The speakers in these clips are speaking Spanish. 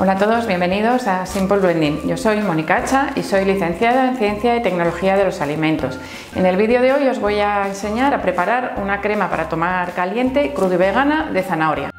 Hola a todos, bienvenidos a Simple Blending. Yo soy Mónica Hacha y soy licenciada en Ciencia y Tecnología de los Alimentos. En el vídeo de hoy os voy a enseñar a preparar una crema para tomar caliente, crudo y vegana de zanahoria.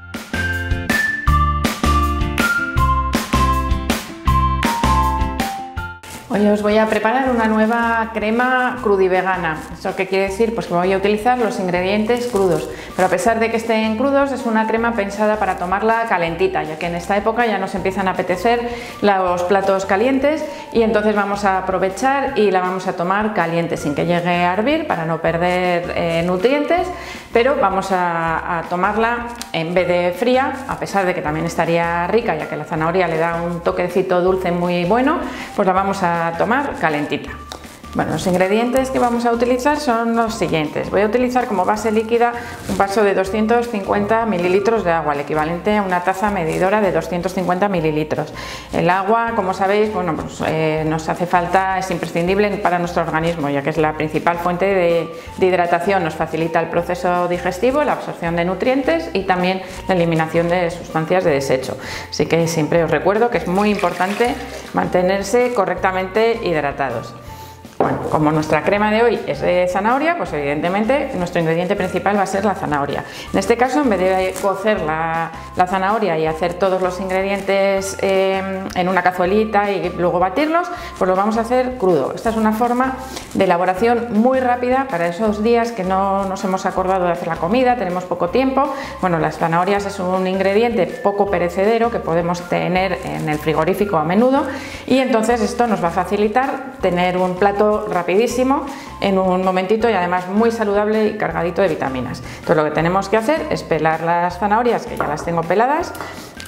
Hoy os voy a preparar una nueva crema crudivegana. ¿Eso qué quiere decir? Pues que voy a utilizar los ingredientes crudos. Pero a pesar de que estén crudos, es una crema pensada para tomarla calentita, ya que en esta época ya nos empiezan a apetecer los platos calientes y entonces vamos a aprovechar y la vamos a tomar caliente sin que llegue a hervir para no perder eh, nutrientes, pero vamos a, a tomarla en vez de fría, a pesar de que también estaría rica, ya que la zanahoria le da un toquecito dulce muy bueno, pues la vamos a tomar calentita. Bueno, los ingredientes que vamos a utilizar son los siguientes. Voy a utilizar como base líquida un vaso de 250 mililitros de agua, el equivalente a una taza medidora de 250 mililitros. El agua, como sabéis, bueno, pues, eh, nos hace falta, es imprescindible para nuestro organismo, ya que es la principal fuente de, de hidratación. Nos facilita el proceso digestivo, la absorción de nutrientes y también la eliminación de sustancias de desecho. Así que siempre os recuerdo que es muy importante mantenerse correctamente hidratados. Bueno, como nuestra crema de hoy es de zanahoria, pues evidentemente nuestro ingrediente principal va a ser la zanahoria. En este caso, en vez de cocer la, zanahoria y hacer todos los ingredientes eh, en una cazuelita y luego batirlos, pues lo vamos a hacer crudo. Esta es una forma de elaboración muy rápida para esos días que no nos hemos acordado de hacer la comida, tenemos poco tiempo. Bueno, las zanahorias es un ingrediente poco perecedero que podemos tener en el frigorífico a menudo y entonces esto nos va a facilitar tener un plato rapidísimo en un momentito y además muy saludable y cargadito de vitaminas. Entonces lo que tenemos que hacer es pelar las zanahorias, que ya las tengo peladas,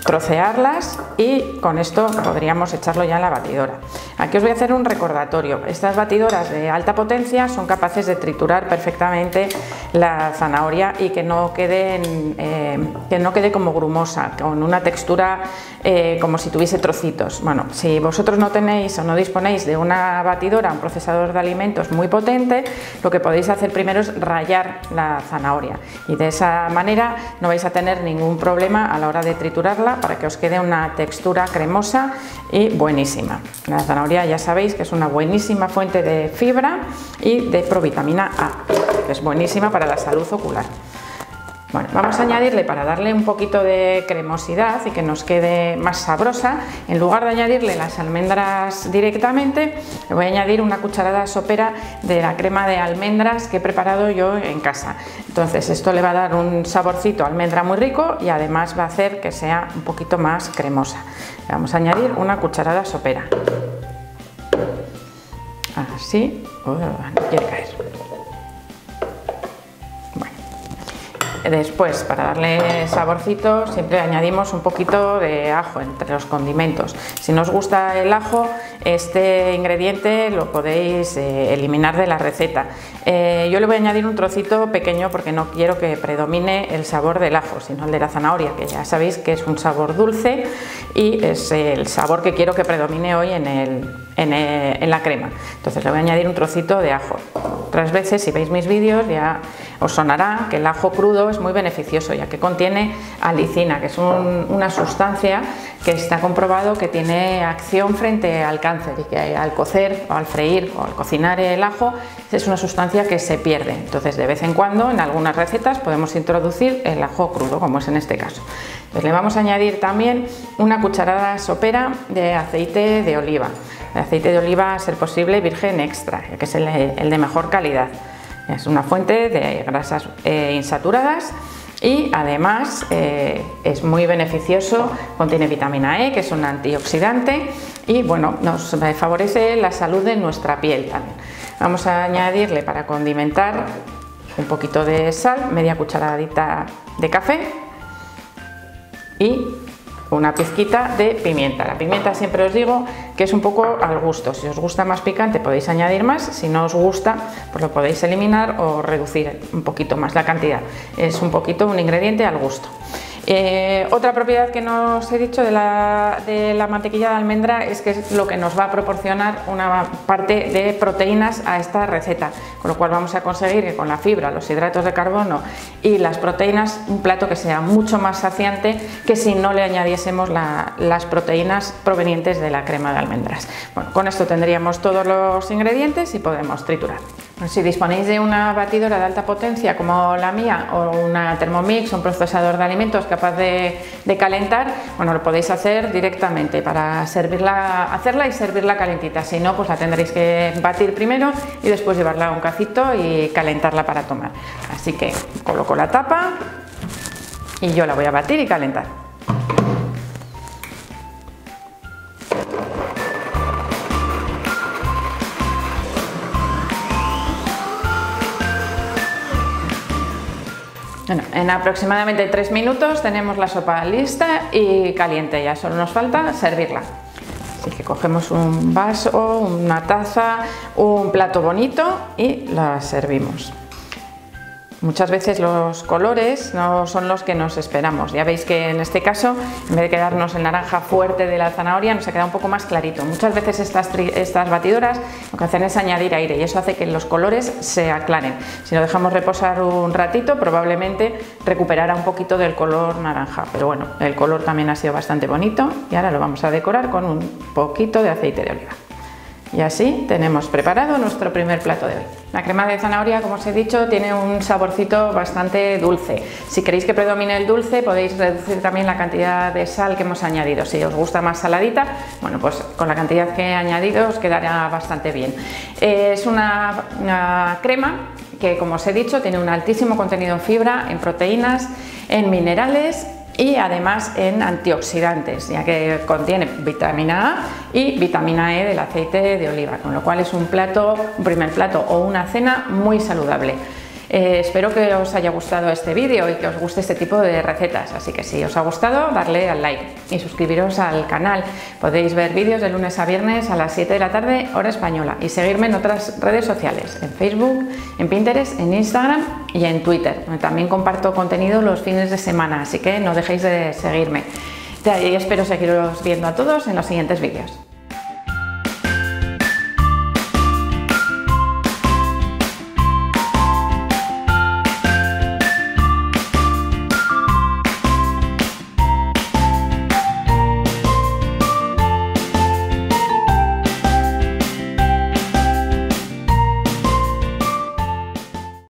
trocearlas y con esto podríamos echarlo ya en la batidora. Aquí os voy a hacer un recordatorio. Estas batidoras de alta potencia son capaces de triturar perfectamente la zanahoria y que no quede, eh, que no quede como grumosa, con una textura eh, como si tuviese trocitos. Bueno, si vosotros no tenéis o no disponéis de una batidora, un procesador de alimentos muy potente, lo que podéis hacer primero es rayar la zanahoria y de esa manera no vais a tener ningún problema a la hora de triturarla para que os quede una textura cremosa y buenísima. La zanahoria ya sabéis que es una buenísima fuente de fibra y de provitamina A, que es buenísima para la salud ocular. Bueno, vamos a añadirle para darle un poquito de cremosidad y que nos quede más sabrosa, en lugar de añadirle las almendras directamente, le voy a añadir una cucharada sopera de la crema de almendras que he preparado yo en casa. Entonces esto le va a dar un saborcito a almendra muy rico y además va a hacer que sea un poquito más cremosa. Le vamos a añadir una cucharada sopera. Así, no quiere caer. Después, para darle saborcito, siempre añadimos un poquito de ajo entre los condimentos. Si no os gusta el ajo, este ingrediente lo podéis eh, eliminar de la receta. Eh, yo le voy a añadir un trocito pequeño porque no quiero que predomine el sabor del ajo, sino el de la zanahoria, que ya sabéis que es un sabor dulce y es el sabor que quiero que predomine hoy en, en la crema. Entonces le voy a añadir un trocito de ajo. Otras veces, si veis mis vídeos, ya os sonará que el ajo crudo es muy beneficioso, ya que contiene alicina, que es una sustancia que está comprobado que tiene acción frente al cáncer y que al cocer o al freír o al cocinar el ajo es una sustancia que se pierde. Entonces, de vez en cuando, en algunas recetas podemos introducir el ajo crudo, como es en este caso. Pues le vamos a añadir también una cucharada sopera de aceite de oliva. El aceite de oliva, a ser posible, virgen extra, que es el, de mejor calidad. Es una fuente de grasas eh, insaturadas y además eh, es muy beneficioso, contiene vitamina E, que es un antioxidante y bueno, nos favorece la salud de nuestra piel también. Vamos a añadirle para condimentar un poquito de sal, media cucharadita de café y una pizquita de pimienta. La pimienta siempre os digo es un poco al gusto. Si os gusta más picante podéis añadir más, si no os gusta pues lo podéis eliminar o reducir un poquito más la cantidad. Es un poquito un ingrediente al gusto. Eh, otra propiedad que nos he dicho de la, de la, mantequilla de almendra es que es lo que nos va a proporcionar una parte de proteínas a esta receta, con lo cual vamos a conseguir que con la fibra, los hidratos de carbono y las proteínas, un plato que sea mucho más saciante que si no le añadiésemos las proteínas provenientes de la crema de almendras. Bueno, con esto tendríamos todos los ingredientes y podemos triturar. Si disponéis de una batidora de alta potencia como la mía o una Thermomix, un procesador de alimentos capaz de, calentar, bueno, lo podéis hacer directamente para hacerla y servirla calentita. Si no, pues la tendréis que batir primero y después llevarla a un cacito y calentarla para tomar. Así que coloco la tapa y yo la voy a batir y calentar. Bueno, en aproximadamente 3 minutos tenemos la sopa lista y caliente, ya solo nos falta servirla. Así que cogemos un vaso, una taza, un plato bonito y la servimos. Muchas veces los colores no son los que nos esperamos. Ya veis que en este caso, en vez de quedarnos el naranja fuerte de la zanahoria, nos ha quedado un poco más clarito. Muchas veces estas, batidoras lo que hacen es añadir aire y eso hace que los colores se aclaren. Si lo dejamos reposar un ratito, probablemente recuperará un poquito del color naranja. Pero bueno, el color también ha sido bastante bonito y ahora lo vamos a decorar con un poquito de aceite de oliva. Y así tenemos preparado nuestro primer plato de hoy. La crema de zanahoria, como os he dicho, tiene un saborcito bastante dulce. Si queréis que predomine el dulce, podéis reducir también la cantidad de sal que hemos añadido. Si os gusta más saladita, bueno, pues con la cantidad que he añadido os quedará bastante bien. Es una, una crema que, como os he dicho, tiene un altísimo contenido en fibra, en proteínas, en minerales y además en antioxidantes, ya que contiene vitamina A y vitamina E del aceite de oliva, con lo cual es un plato, un primer plato o una cena muy saludable. Eh, espero que os haya gustado este vídeo y que os guste este tipo de recetas, así que si os ha gustado, darle al like y suscribiros al canal. Podéis ver vídeos de lunes a viernes a las 7 de la tarde, hora española, y seguirme en otras redes sociales, en Facebook, en Pinterest, en Instagram y en Twitter. También comparto contenido los fines de semana, así que no dejéis de seguirme. Y espero seguiros viendo a todos en los siguientes vídeos.